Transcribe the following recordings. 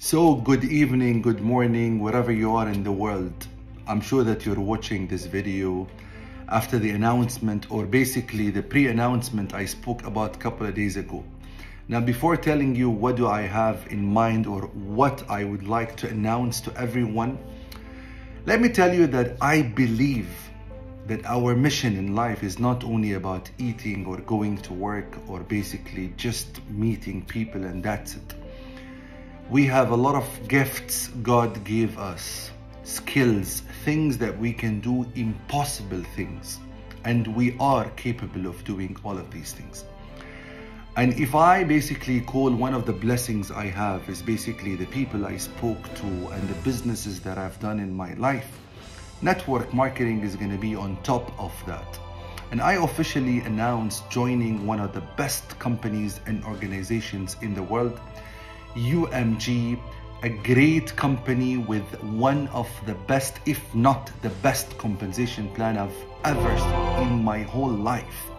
So, good evening, good morning, wherever you are in the world. I'm sure that you're watching this video after the announcement or basically the pre-announcement I spoke about a couple of days ago. Now, before telling you what do I have in mind or what I would like to announce to everyone, let me tell you that I believe that our mission in life is not only about eating or going to work or basically just meeting people and that's it. We have a lot of gifts God gave us, skills, things that we can do, impossible things. And we are capable of doing all of these things. And if I basically call one of the blessings I have is basically the people I spoke to and the businesses that I've done in my life, network marketing is going to be on top of that. And I officially announced joining one of the best companies and organizations in the world, UMG, a great company with one of the best, if not the best compensation plan I've ever seen in my whole life.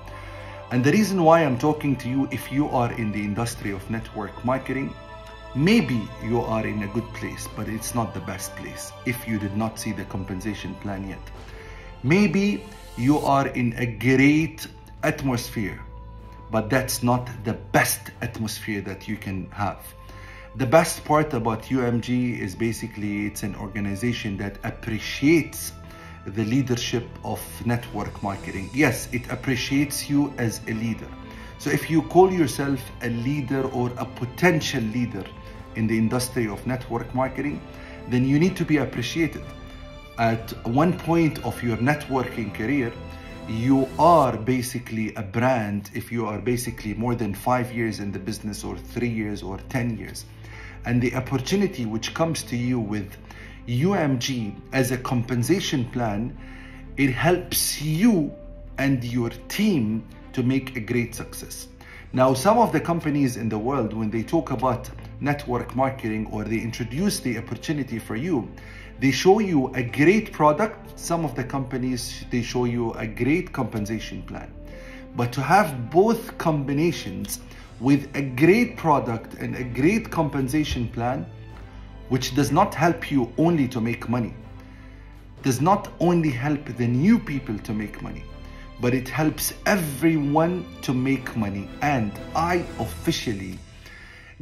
And the reason why I'm talking to you, if you are in the industry of network marketing, maybe you are in a good place, but it's not the best place if you did not see the compensation plan yet. Maybe you are in a great atmosphere, but that's not the best atmosphere that you can have. The best part about UMG is basically it's an organization that appreciates the leadership of network marketing. Yes, it appreciates you as a leader. So if you call yourself a leader or a potential leader in the industry of network marketing, then you need to be appreciated. At one point of your networking career, you are basically a brand if you are basically more than five years in the business or three years or 10 years. And the opportunity which comes to you with UMG as a compensation plan, it helps you and your team to make a great success. Now, some of the companies in the world, when they talk about network marketing or they introduce the opportunity for you, they show you a great product. Some of the companies, they show you a great compensation plan. But to have both combinations with a great product and a great compensation plan, which does not help you only to make money, does not only help the new people to make money, but it helps everyone to make money. And I officially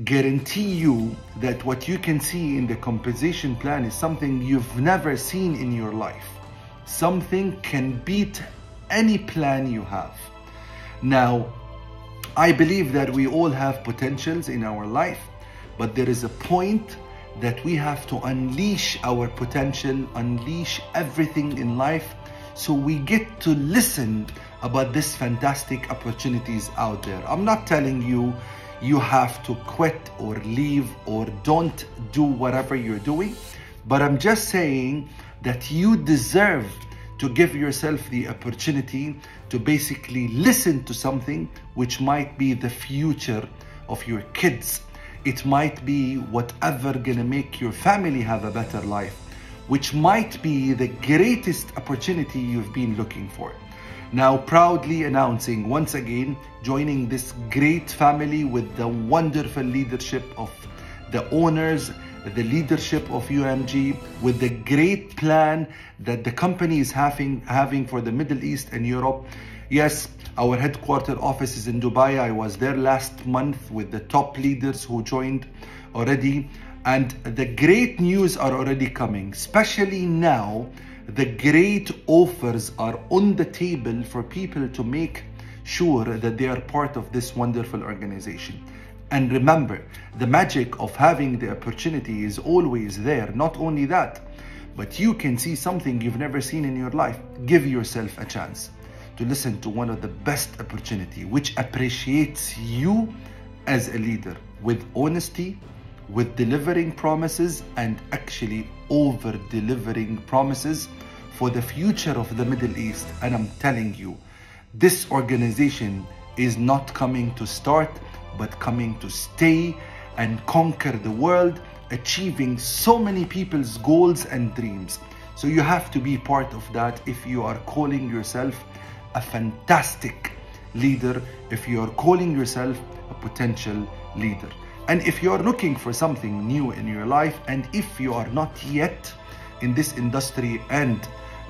guarantee you that what you can see in the compensation plan is something you've never seen in your life. Something can beat any plan you have. Now, I believe that we all have potentials in our life, but there is a point that we have to unleash our potential, unleash everything in life so we get to listen about these fantastic opportunities out there. I'm not telling you you have to quit or leave or don't do whatever you're doing, but I'm just saying that you deserve to give yourself the opportunity to basically listen to something which might be the future of your kids it might be whatever gonna make your family have a better life, which might be the greatest opportunity you've been looking for. Now, proudly announcing once again, joining this great family with the wonderful leadership of the owners, the leadership of UMG, with the great plan that the company is having, having for the Middle East and Europe. Yes, our headquarter office is in Dubai. I was there last month with the top leaders who joined already. And the great news are already coming, especially now. The great offers are on the table for people to make sure that they are part of this wonderful organization. And remember, the magic of having the opportunity is always there. Not only that, but you can see something you've never seen in your life. Give yourself a chance to listen to one of the best opportunity which appreciates you as a leader with honesty with delivering promises and actually over delivering promises for the future of the Middle East and I'm telling you this organization is not coming to start but coming to stay and conquer the world achieving so many people's goals and dreams so you have to be part of that if you are calling yourself a fantastic leader if you are calling yourself a potential leader. And if you're looking for something new in your life, and if you are not yet in this industry and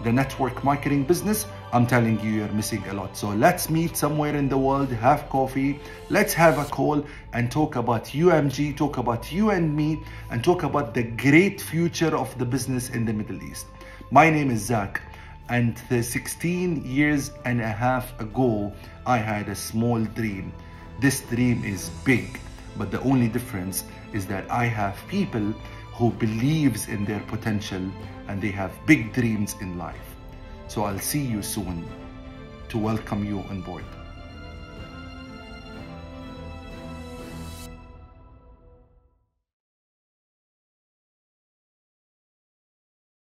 the network marketing business, I'm telling you, you're missing a lot. So let's meet somewhere in the world, have coffee, let's have a call and talk about UMG, talk about you and me, and talk about the great future of the business in the Middle East. My name is Zack, and 16 years and a half ago, I had a small dream. This dream is big but the only difference is that I have people who believes in their potential and they have big dreams in life. So I'll see you soon to welcome you on board.